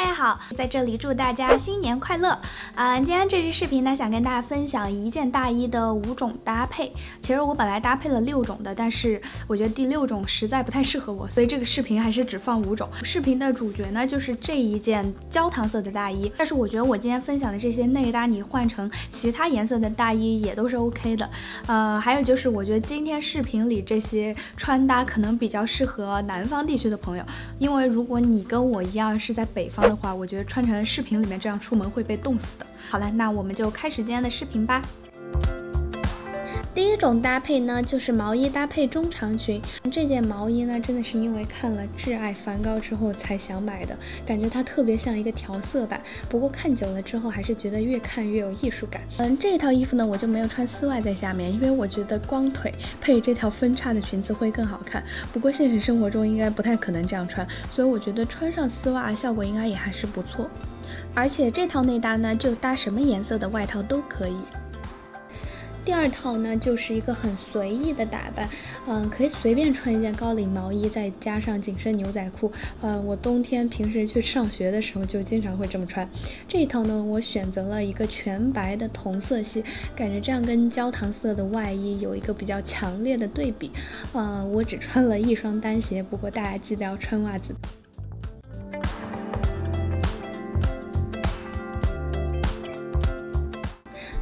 大家好，在这里祝大家新年快乐。啊，今天这支视频呢，想跟大家分享一件大衣的五种搭配。其实我本来搭配了六种的，但是我觉得第六种实在不太适合我，所以这个视频还是只放五种。视频的主角呢，就是这一件焦糖色的大衣。但是我觉得我今天分享的这些内搭，你换成其他颜色的大衣也都是 OK 的。呃，还有就是我觉得今天视频里这些穿搭可能比较适合南方地区的朋友，因为如果你跟我一样是在北方的话，我觉得穿成视频里面这样出门会被冻死的。好了，那我们就开始今天的视频吧。第一种搭配呢，就是毛衣搭配中长裙。这件毛衣呢，真的是因为看了《挚爱梵高》之后才想买的，感觉它特别像一个调色板。不过看久了之后，还是觉得越看越有艺术感。嗯，这套衣服呢，我就没有穿丝袜在下面，因为我觉得光腿配这条分叉的裙子会更好看。不过现实生活中应该不太可能这样穿，所以我觉得穿上丝袜效果应该也还是不错。而且这套内搭呢，就搭什么颜色的外套都可以。第二套呢，就是一个很随意的打扮，嗯，可以随便穿一件高领毛衣，再加上紧身牛仔裤，嗯，我冬天平时去上学的时候就经常会这么穿。这一套呢，我选择了一个全白的同色系，感觉这样跟焦糖色的外衣有一个比较强烈的对比。嗯，我只穿了一双单鞋，不过大家记得要穿袜子。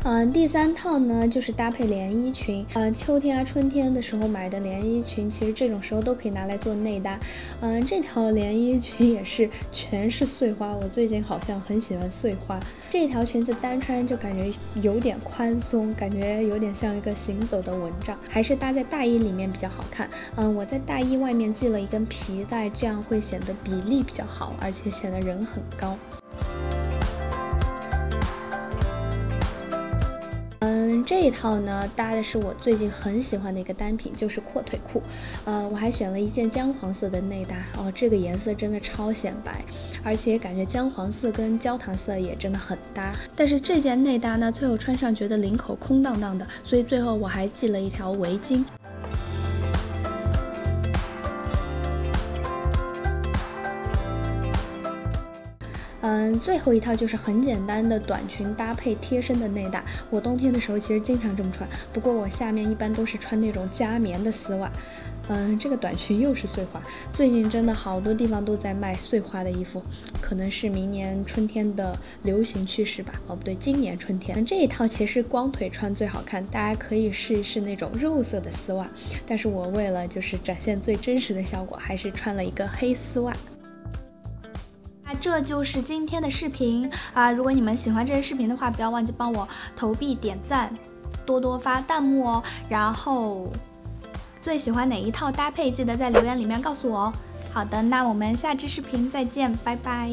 嗯，第三套呢就是搭配连衣裙，嗯，秋天啊春天的时候买的连衣裙，其实这种时候都可以拿来做内搭。嗯，这条连衣裙也是全是碎花，我最近好像很喜欢碎花。这条裙子单穿就感觉有点宽松，感觉有点像一个行走的蚊帐，还是搭在大衣里面比较好看。嗯，我在大衣外面系了一根皮带，这样会显得比例比较好，而且显得人很高。这一套呢，搭的是我最近很喜欢的一个单品，就是阔腿裤。呃，我还选了一件姜黄色的内搭哦，这个颜色真的超显白，而且感觉姜黄色跟焦糖色也真的很搭。但是这件内搭呢，最后穿上觉得领口空荡荡的，所以最后我还系了一条围巾。嗯，最后一套就是很简单的短裙搭配贴身的内搭。我冬天的时候其实经常这么穿，不过我下面一般都是穿那种加棉的丝袜。嗯，这个短裙又是碎花，最近真的好多地方都在卖碎花的衣服，可能是明年春天的流行趋势吧。哦，不对，今年春天。这一套其实光腿穿最好看，大家可以试一试那种肉色的丝袜。但是我为了就是展现最真实的效果，还是穿了一个黑丝袜。那这就是今天的视频啊！如果你们喜欢这个视频的话，不要忘记帮我投币点赞，多多发弹幕哦。然后最喜欢哪一套搭配，记得在留言里面告诉我哦。好的，那我们下支视频再见，拜拜。